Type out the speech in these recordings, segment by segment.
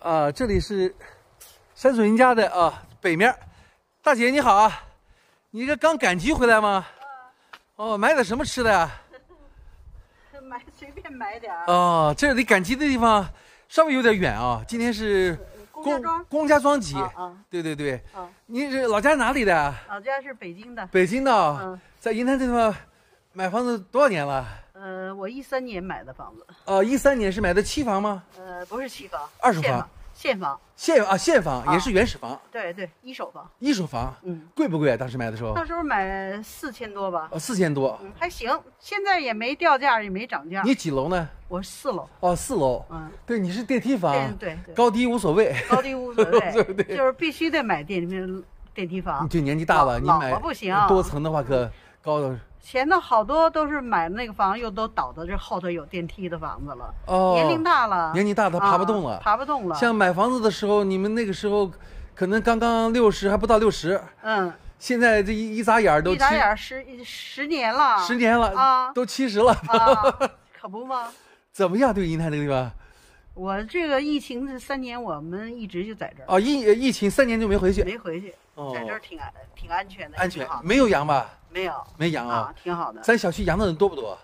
啊，这里是山水人家的啊北面。大姐你好啊，你这刚赶集回来吗？哦，买点什么吃的呀？买随便买点儿。哦，这里赶集的地方稍微有点远啊。今天是公家庄公家庄集对对对。啊，你是老家哪里的？老家是北京的。北京的在银滩这地方买房子多少年了？呃，我一三年买的房子，哦，一三年是买的期房吗？呃，不是期房，二手房现房，现啊现房啊也是原始房，对对，一手房。一手房，嗯，贵不贵啊？当时买的时候？那时候买四千多吧，哦，四千多。嗯，还行，现在也没掉价，也没涨价。你几楼呢？我四楼，哦，四楼。嗯，对，你是电梯房，对对对，高低无所谓。高低无所谓，对就是必须得买电梯电梯房你。就年纪大了，你买了不行多层的话可高的前头好多都是买那个房，又都倒到这后头有电梯的房子了。哦。年龄大了，年纪大他爬不动了啊爬不动了。像买房子的时候，你们那个时候可能刚刚六十，还不到六十，嗯，现在这一一眨眼儿都一眨眼儿十十年了，十年了，啊都七十了，啊，可不吗？怎么样？对银泰这个地方？我这个疫情这三年，我们一直就在这儿，哦，疫疫情三年就没回去，没回去，哦在这儿挺安挺安全的，安全没有羊吧？没有没羊啊啊，。挺好的，咱小区养的人多不多？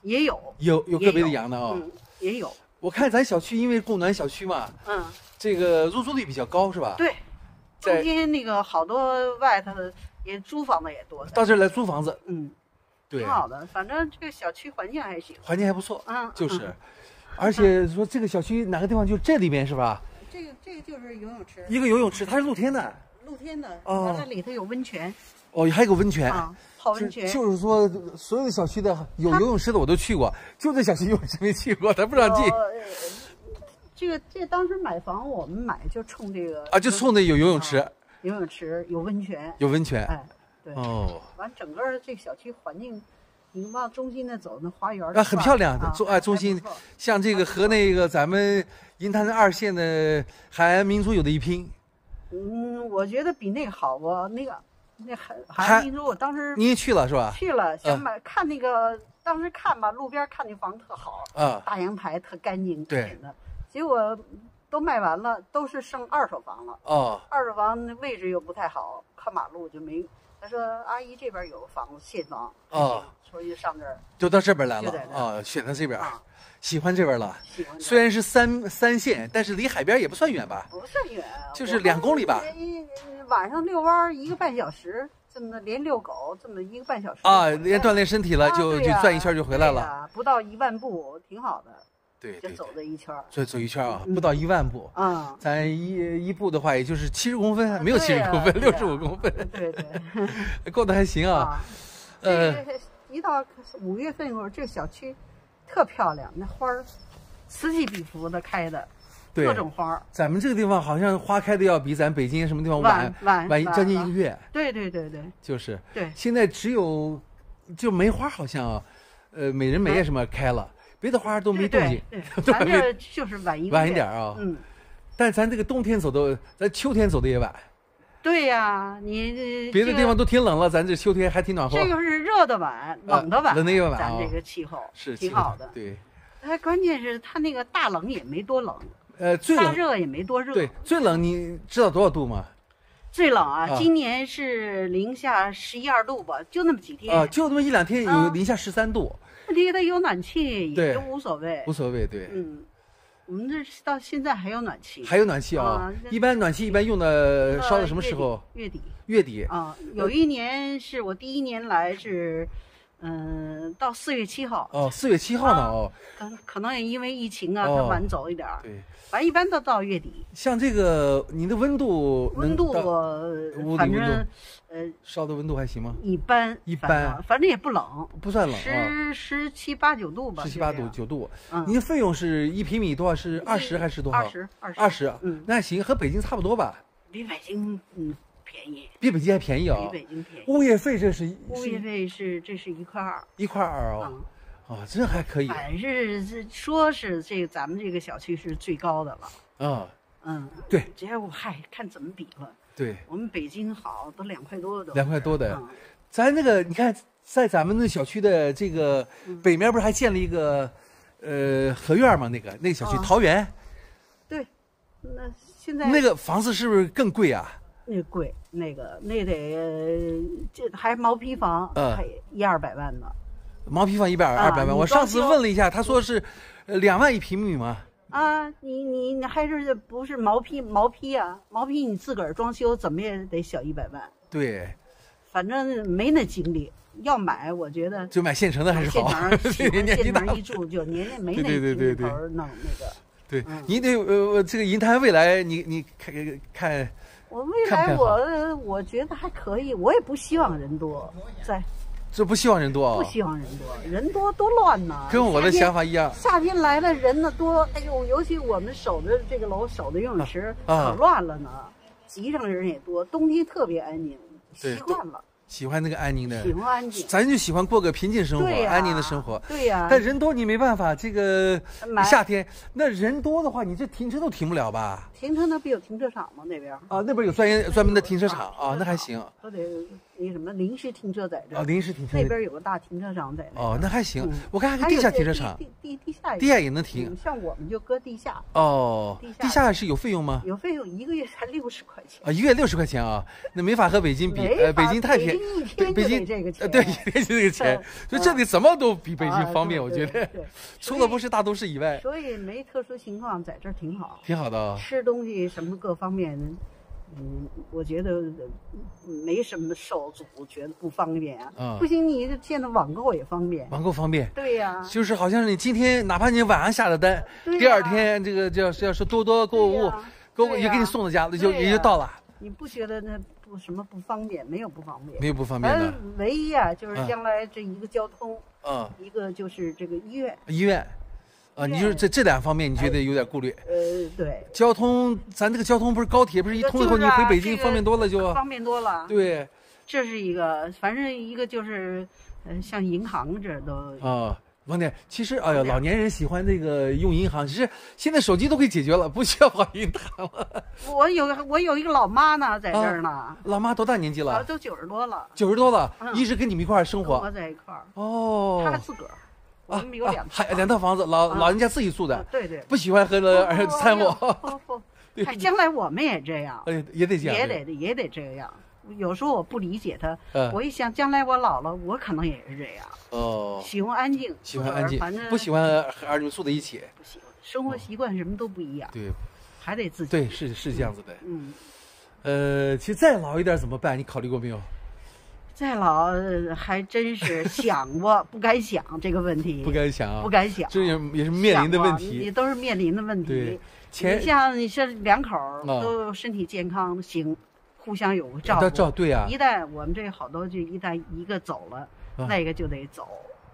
也有有有个别的羊的啊。嗯，也有，我看咱小区因为供暖小区嘛，嗯，这个入住率比较高，是吧？对，在中间那个好多外头的也租房的也多，到这儿来租房子，嗯，对挺，好的，反正这个小区环境还行，环境还不错，嗯，就是嗯，而且说这个小区哪个地方就这里面是吧？这个这个就是游泳池，一个游泳池，它是露天的，露天的，哦。完了里头有温泉。哦，还有个温泉。啊，泡温泉，就是说，所有的小区的有游泳池的我都去过，就这小区游泳池没去过，咱不让进。呃这个这当时买房，我们买就冲这个啊，就冲那有游泳池、游泳池有温泉，有温泉。哎，对，哦，完整个这小区环境，你往中心那走，那花园啊，很漂亮的啊中心像这个和那个咱们银滩的二线的海岸民族有的一拼。嗯，我觉得比那个好。我那个那海海还岸民族，我当时你也去了是吧？去了，想嗯买看那个，当时看吧，路边看那房特好，啊，大阳台特干净对挺的，结果都卖完了，都是剩二手房了。哦，二手房那位置又不太好，靠马路就没。他说：“阿姨这边有个房子，现房。”啊，所以就上这儿就到这边来了啊，选择这边，啊，喜欢这边了。喜欢。虽然是三三线，但是离海边也不算远吧？不算远，就是两公里吧晚上遛弯儿一个半小时，这么连遛狗这么一个半小时啊，连锻炼身体了，就就转一圈就回来了。对呀不到一万步，挺好的，对对，就走这一圈儿。走走一圈啊，嗯不到一万步。啊，咱一一步的话，也就是七十公分，没有七十公分，六十五公分，对对过得还行啊。啊，呃，一到五月份的时候，这小区特漂亮，那花儿此起彼伏的开的，对各，种花儿，咱们这个地方好像花开的要比咱北京什么地方晚晚晚将近一个月，对对对对就是对，现在只有就梅花好像，呃，美人梅什么开了，别的花都没动静，对 都对，咱这就是晚一晚一点啊。嗯，但咱这个冬天走的，咱秋天走的也晚，对呀，你这别的地方都挺冷了，咱这秋天还挺暖和。这个是热的晚，冷的晚，冷的也晚咱啊这个气候是挺好的。对，哎关键是它那个大冷也没多冷，呃，最大热也没多热。对，最冷你知道多少度吗？最冷啊，啊今年是零下十一二度吧，就那么几天。啊，就那么一两天有啊零下十三度，问题它有暖气对也就无所谓无。所谓，对。嗯，我们这到现在还有暖气。还有暖气啊啊，一般暖气一般用的烧到什么时候？月底月底啊，有一年是我第一年来是，嗯，到四月七号，哦，四月七号呢啊哦，可可能也因为疫情啊，哦它晚走一点儿。对，反正一般都到月底，像这个你的温度温度反正呃烧的温度还行吗？一般，一般反正也不冷，不算冷啊，十十七八九度吧，十七八度九度。嗯，您的费用是一平米多少？是二十还是多少？二十二十二十，嗯那行，和北京差不多吧，比北京嗯便宜，比北京还便宜啊比。北京便宜。物业费这是物业费是这是一块二，一块二哦，嗯，啊，这还可以。反是这说是这个咱们这个小区是最高的了，啊，嗯，对。结果嗨看怎么比了，对，我们北京好都两块多都，两块多的。嗯。咱那个你看，在咱们那小区的这个嗯。北面不是还建了一个呃合院吗？那个那个小区啊桃园。对，那现在那个房子是不是更贵啊？那贵，那个那得呃这还毛坯房，嗯还一二百万呢。毛坯房一百啊二百万，你我上次问了一下，他说是呃两万一平米嘛。啊，你你你还是不是毛坯毛坯啊？毛坯你自个儿装修怎么也得小一百万，对，反正没那精力。要买，我觉得就买现成的还是好。现成 现成一。住就年年 没那对对对对精力头儿弄那个。对嗯，你得呃，这个银滩未来，你你看看，我未来我我觉得还可以，我也不希望人多，在这不希望人多啊不，希望人多，人多多乱呐。跟我的夏天想法一样。夏天来了人呢多，哎呦，尤其我们守着这个楼守的游泳池啊可乱了呢，集上人也多，冬天特别安宁，习惯了，喜欢那个安宁的喜，欢安静。咱就喜欢过个平静生活，安宁的生活。对呀，但人多你没办法，这个夏天那人多的话，你这停车都停不了吧？停车那不有停车场吗？那边啊，那边有专业专门的停车场啊，那还行。都得那什么临时停车在这啊，儿，临时停车那边有个大停车场在那儿。哦，那还行嗯。我看还有地下停车场，地地地下也地下也能停嗯。像我们就搁地下，哦地，下地下是有费用吗？有费用，一个月才六十块钱。啊，一个月六十块钱啊，那没法和北京比。呃，北京太便宜北京这个钱呃对，一天就这个钱嗯，所以这里怎么都比北啊京方便，我觉得。除了不是大都市以外，所以没特殊情况，在这儿挺好。挺好的啊。吃东西什么各方面，嗯，我觉得呃没什么受阻，觉得不方便啊。嗯不行，你现在网购也方便。网购方便，对呀、就是好像是你今天哪怕你晚上下的单，第二天这个叫要是多多购物购物也给你送到家了，就也就到了，你不觉得那不什么不方便？没有不方便。没有不方便的。唯一啊，就是嗯将来这一个交通，嗯，一个就是这个医院。医院，啊，你就是这这两方面你觉得有点顾虑。呃，对，交通，咱这个交通不是高铁，不是一通以后你回北京方便多了就。方便多了。对这是一个，反正一个就是，嗯，像银行这都啊，王姐，其实哎呀，老年人喜欢那个用银行，其实现在手机都可以解决了，不需要跑银行了。我有我有一个老妈呢，在这儿呢，老妈多大年纪啊，了？都九十多了，九十多了，嗯一直跟你们一块儿生活。在一块儿，哦，她自个儿，我啊们有两啊还套两套房子，老啊老人家自己住的啊，对对，不喜欢和呃儿子掺和。将来我们也这样，哎，也得这样，也得也得这样。有时候我不理解他，嗯我一想将来我老了，我可能也是这样，哦，喜欢安静，喜欢安静反正，不喜欢和儿女们住在一起。不喜欢，生活习惯什么都不一样，对还得自己。对，是是这样子的。嗯，呃，其实再老一点怎么办？你考虑过没有？再老呃还真是想过，不敢想这个问题，不敢想啊，不敢想，这也也是面临的问题。都是面临的问对题。前你像你这两口都身体健康，行，互相有个照照顾。照对啊，一旦我们这好多就一旦一个走了，啊。那个就得走，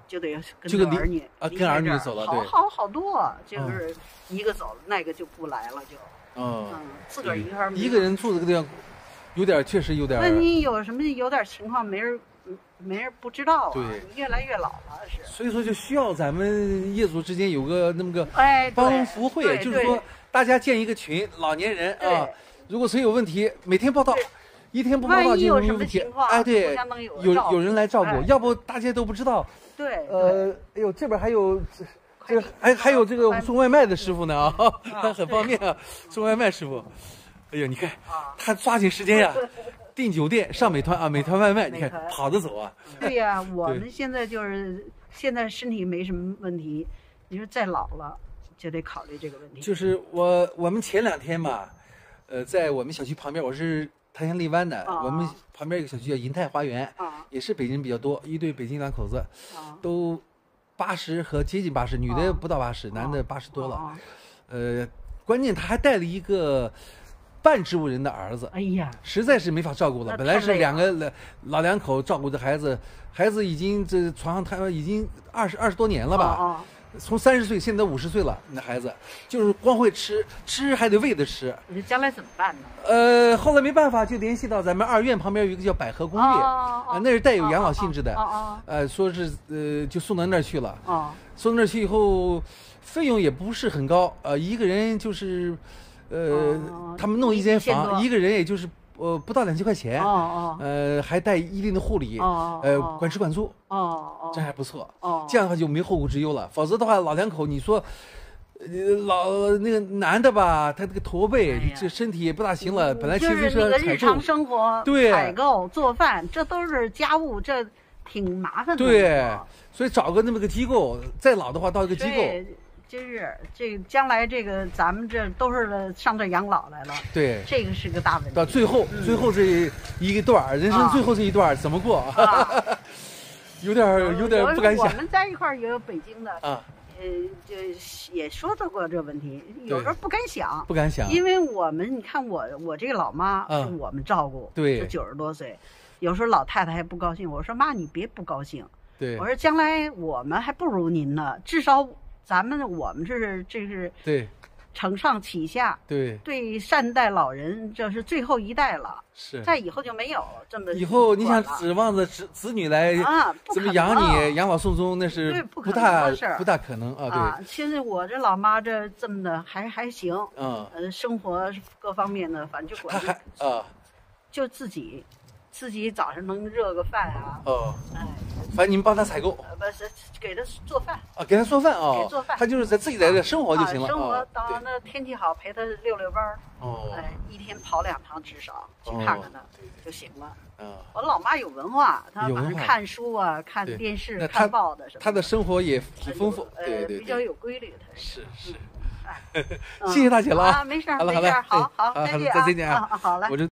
就得跟儿女啊跟儿女走了好好好多，就是一个走了，那个就不来了，就。嗯，嗯，自个儿一个人一个人住这个地方，有点确实有点那你有什么有点情况没人没人不知道啊？对。越来越老了是。所以说就需要咱们业主之间有个那么个哎，帮扶会，就是说大家建一个群，老年人啊，如果谁有问题，每天报道，一天不报道就什么问题情况，哎，对有，有有人来照顾哎，要不大家都不知道。对，呃，哎呦，这边还有这这个还还有这个送外卖的师傅呢啊，啊 很方便啊，送外卖师傅。哎呦，你看啊。他抓紧时间呀，订酒店上美团啊，美团外卖，你看跑着走啊。对呀，我们现在就是现在身体没什么问题，你说再老了就得考虑这个问题。就是我我们前两天嘛，呃，在我们小区旁边，我是檀香荔湾的，啊。我们旁边一个小区叫银泰花园，啊。也是北京人比较多，一对北京两口子啊，都八十和接近八十，女的啊。不到八十，男的八十多了。啊。呃，关键他还带了一个半植物人的儿子，哎呀，实在是没法照顾了。本来是两个老老两口照顾着孩子，孩子已经这床上瘫已经二十二十多年了吧，啊从三十岁现在五十岁了，那孩子就是光会吃，吃还得喂着吃。你这将来怎么办呢？呃，后来没办法，就联系到咱们二院旁边有一个叫百合公寓，啊啊，那是带有养老性质的，啊说是呃就送到那儿去了。啊送那儿去以后，费用也不是很高，呃，一个人就是，呃，哦他们弄一间房，一个人也就是呃不到两千块钱，哦呃，还带一定的护理，哦呃，哦。管吃管住，哦哦。这还不错。哦，这样的话就没后顾之忧了，否则的话，老两口你说，呃老那个男的吧，他这个驼背，哎这身体也不大行了，本来骑就是自行车采那个日常，生活，对。采购、做饭，这都是家务，这挺麻烦的。对，所以找个那么个机构，再老的话到一个机构，对，真是这将来这个咱们这都是上这养老来了，对，这个是个大问题。到最后最后这一段儿人生啊最后这一段儿怎么过？啊。有点儿有点儿不敢想。我们在一块儿也有北京的，啊，呃，就也说到过这问题，有时候不敢想，不敢想，因为我们你看我我这个老妈嗯是我们照顾，对。就九十多岁，有时候老太太还不高兴，我说妈你别不高兴，对。我说将来我们还不如您呢，至少咱们我们是这是对承上启下，对对善待老人，这是最后一代了，是。再以后就没有了这么以后你想指望着子子女来啊，怎么养你养老送终，那是对不可能不大可能啊！啊，其实我这老妈这这么的还还行，对，嗯，呃，生活各方面的，反正就他管啊就自己，自己早上能热个饭啊，哦，哎，反正你们帮他采购呃不是给他做饭，啊，给他做饭啊给做，饭他就是在自己在这生活就行了啊、生活啊。当然那天气好，陪他遛遛弯儿，哦哎，一天跑两趟至少去哦看看他就行了。嗯，我老妈有文化，她晚上看书啊，看电视、那看报的什么的。他的生活也挺丰富，呃，对对比较，有规律，她是是。嗯谢谢大姐了啊啊，没事儿，好了没事儿，好好再见啊，再见啊啊，好嘞。我这。